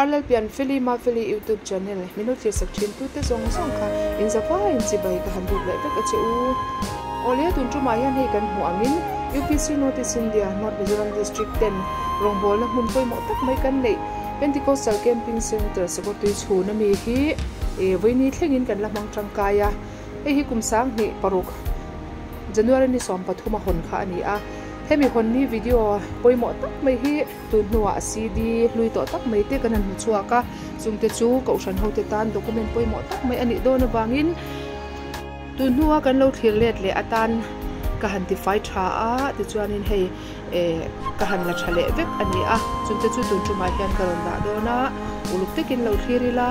arlel pian fili ma fili youtube channel minu thir sak thin tu te zong zong kha in za vai in chi bai ka han bu le ka ka che u olia tun tu ma yan he kan hu angin upc notice india north mizoram district 10 rongbol na mun poi mo tak mai kan nei pentecostal camping center sakotui chu na mi hi e voini thlengin kan la mang tangkaya e hi kumsang ni paruk january ni som pathuma hon kha ani a hemi hon ni video poi mo tak mai hi tu nuwa cd lui to tak mai te kan han chuwa ka chungte chu ko san ho te tan document poi mo tak mai ani do na wangin tu nuwa kan lo thir let le atan ka han ti fai tha a ti chuan in hei e ka han la thale vek ani a chungte chu tun chu mai hian karon da do na uluk te kin lo thirila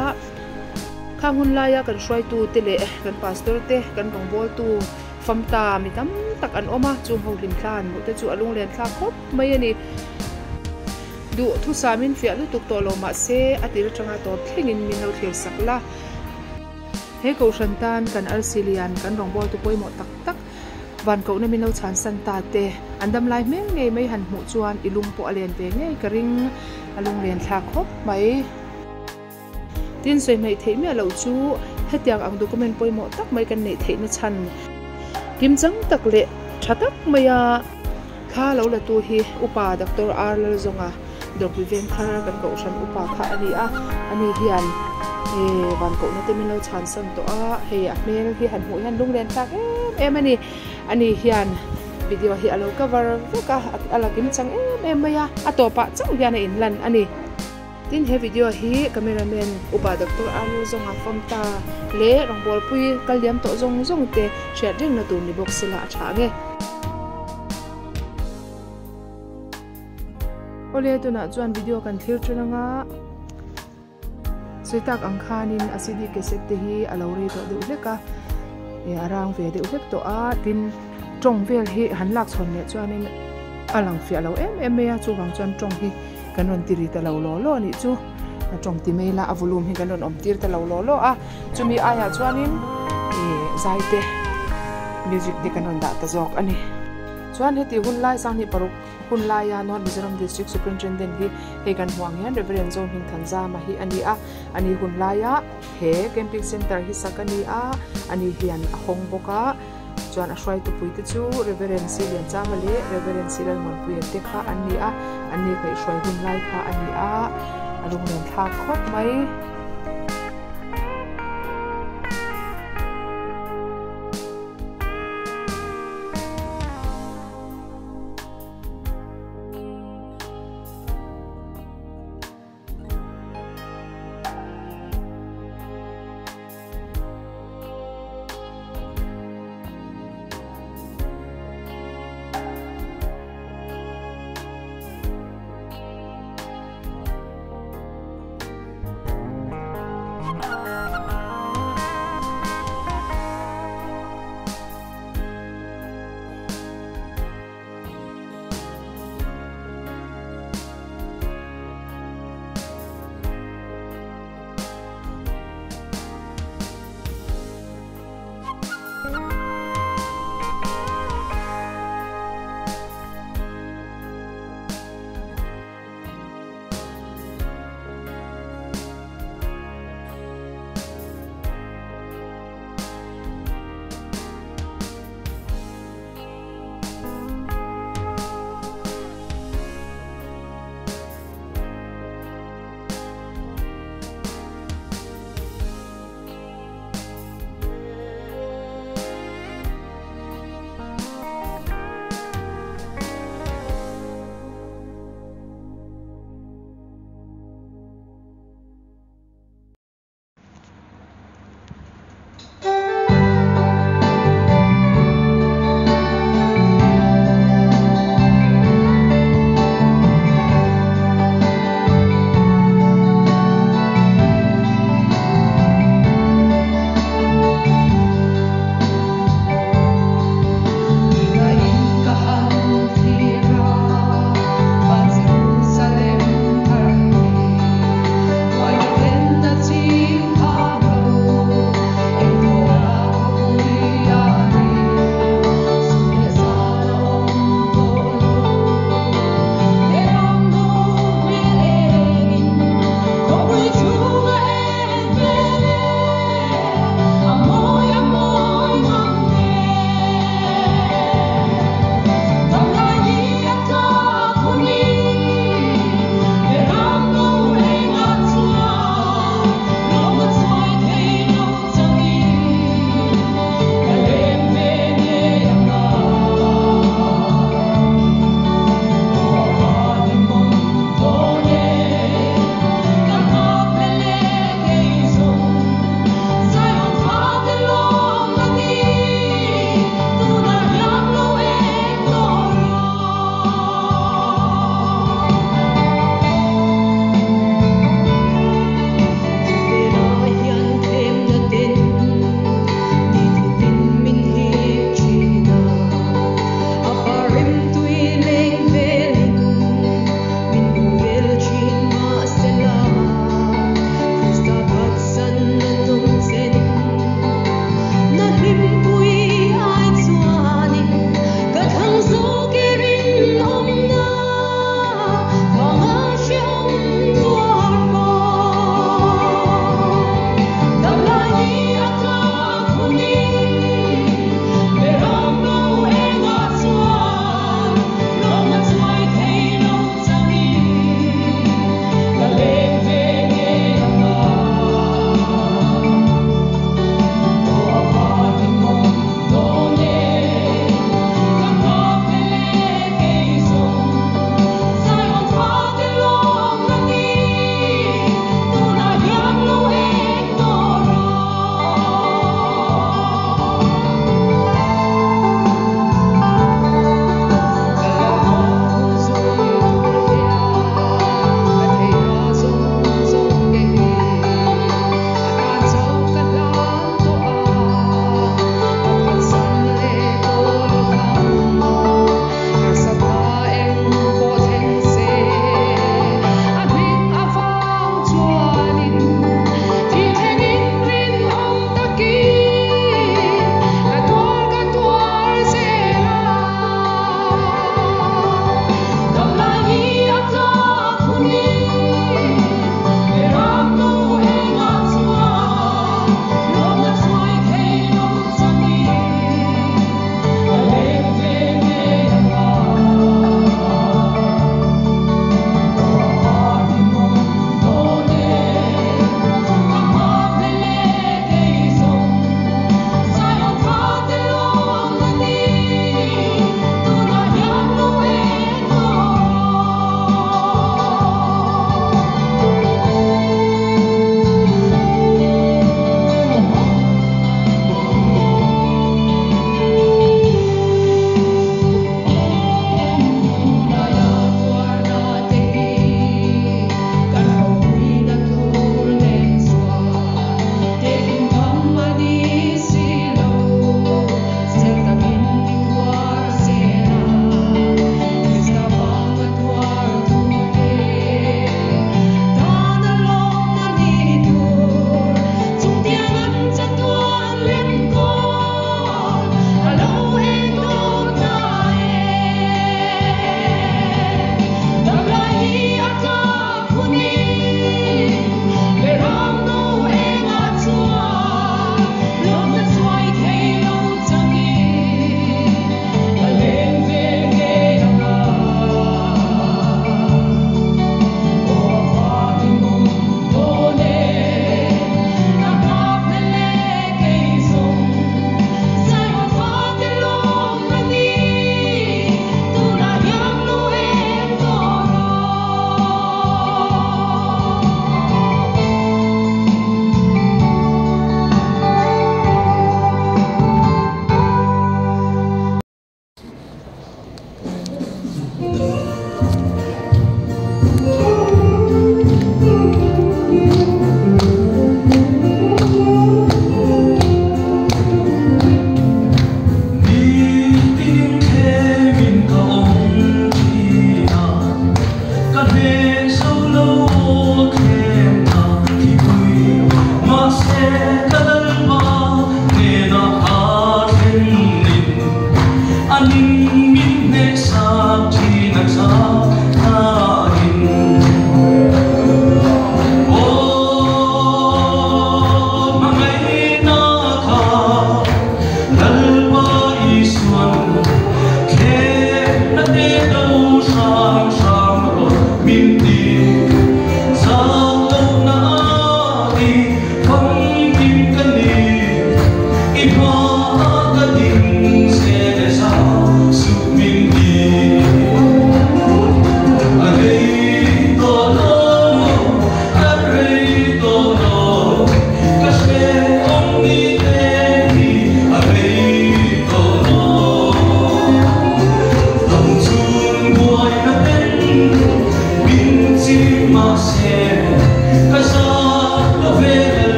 khang hun la ya kan shwai tu te le kan pastor te kan rongbol tu fam ta mi tam tak an oma chung ho lim tlan mu te chu alung len thla khop mai ani du thu samin fi alu tuk to lo ma se atir tanga to thlengin min lo thir sakla he ko shantan kan alsilian kan rong bol tu poimo tak tak van ko na min lo chan san ta te andam lai me nge mai han mu chuan ilung po alen te nge karing alung len thla khop mai tin soi mai thei me lo chu hetiang ang document poimo tak mai kan nei thei na chan kim chang tak le thatak maya kha lo la tu hi upa doctor r l zonga dok vi ven thar kan ko san upa kha ani a. Ani hian e van ko na temin lo chan sam to a. He a mel hi han hu han lung len tak em em ani. Ani hian video hi alo cover veka ala kim chang em em maya atopa chang hian in lan ani tin he video hi cameraman upa doctor anu zonga famta le rongbol pui kaliam to zong zong te share ring na tu ni box la tha nge ole tu na chuan video kan thil chulanga suitak ang khanin asidi keset te hi alore to de uleka e arang ve de ulek to a. Tin trong vel hi hanlak chhon ne chuanin alang fi alo em em me a chu wang chuan trong hi kan ron tiri ta lo lo lo ni chu. A tong ti mei la a volume hi kan ron om tir ta lo lo lo a. Chumi aya chuanin e zai te music te kan ron da ta jok ani chuan he ti hun lai sang ni paruk, hun lai ya north mizoram district superintendent hi, he kan huang hian reverend zone hing thanza ma hi ani a. Ani hun lai ya, he camping center hi sakani a ani hian a hong boka chuan a hruai tu pui te chu reverend silian chama le reverend silal mon pui te kha an ni a an ni kai hruai hun lai kha a alung len thla khot mai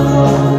Senhor.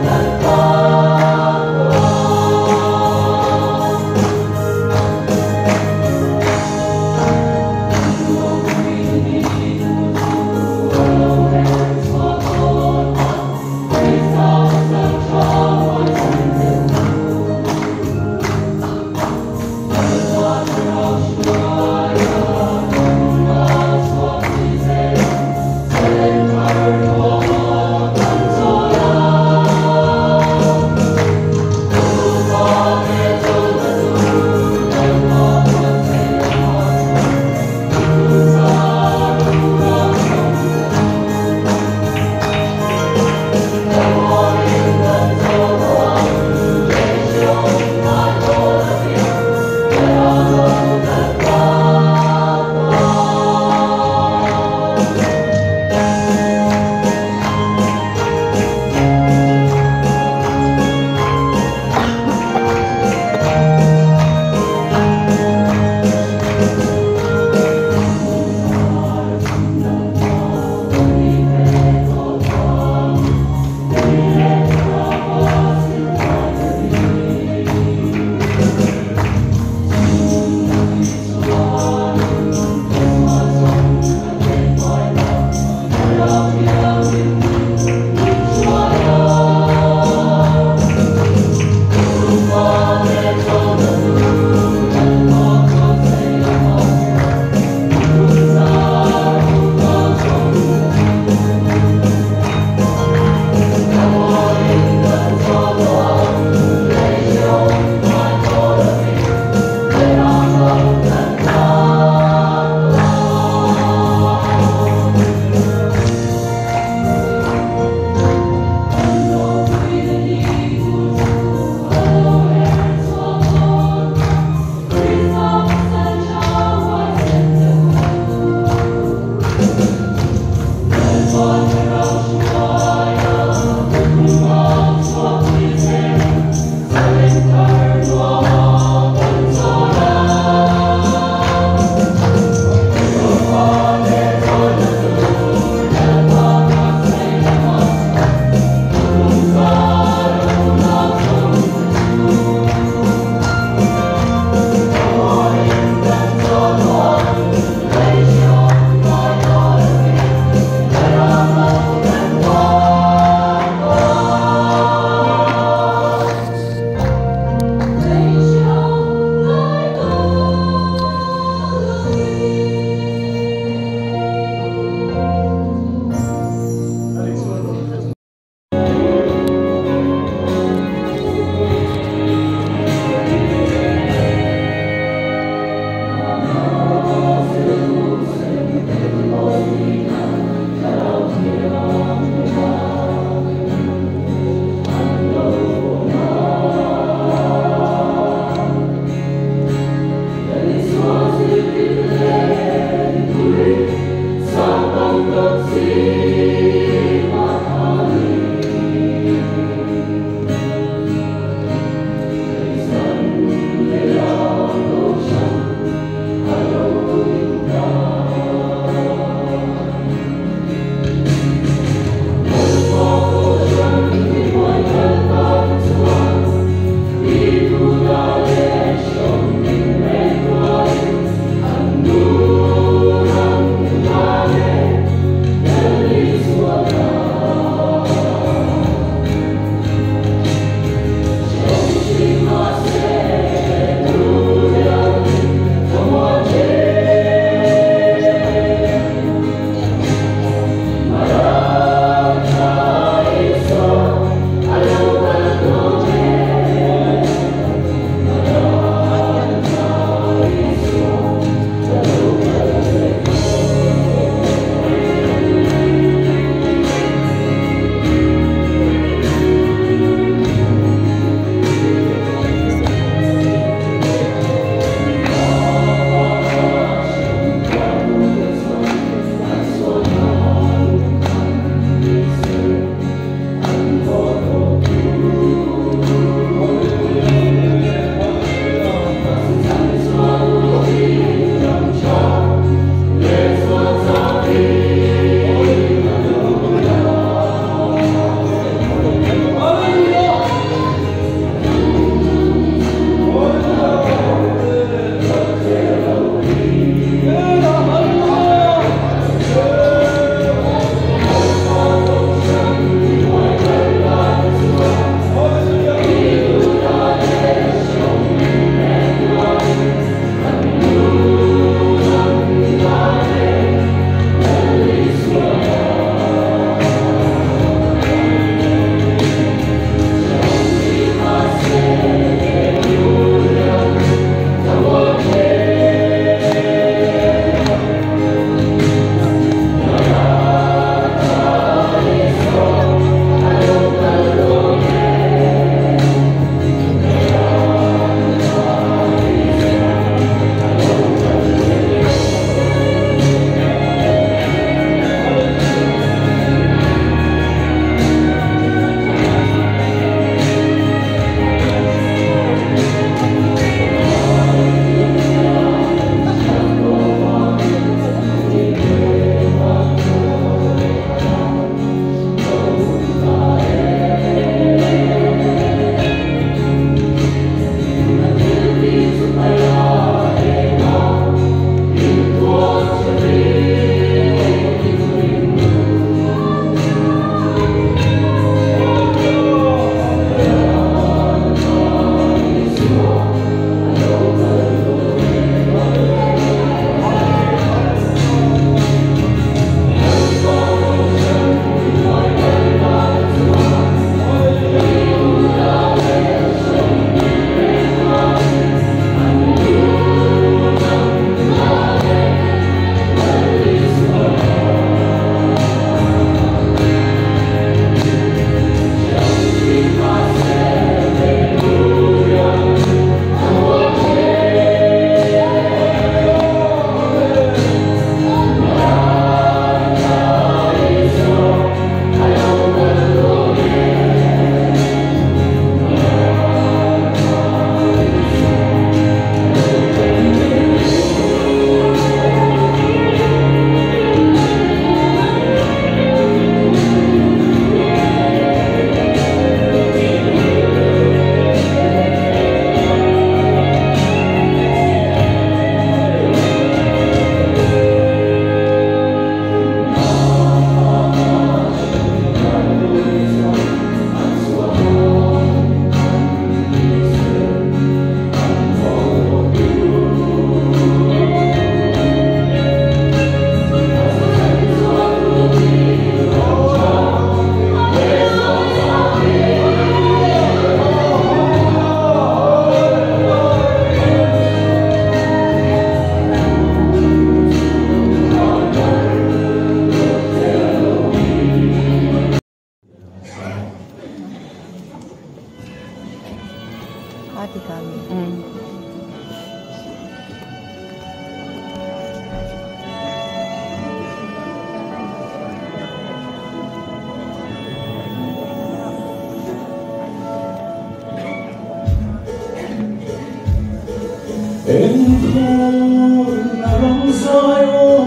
em không nắng rơi ô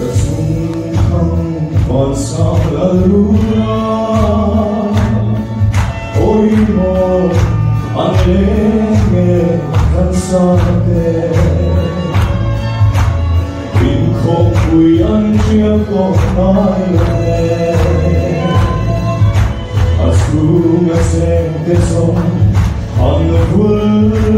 tập dung không còn sao là lúa ôi một anh đến thân sao tê. Mình không vui anh chưa có nói lời Hãy subscribe cho kênh Ghiền Mì Gõ Để không bỏ lỡ những video hấp dẫn the world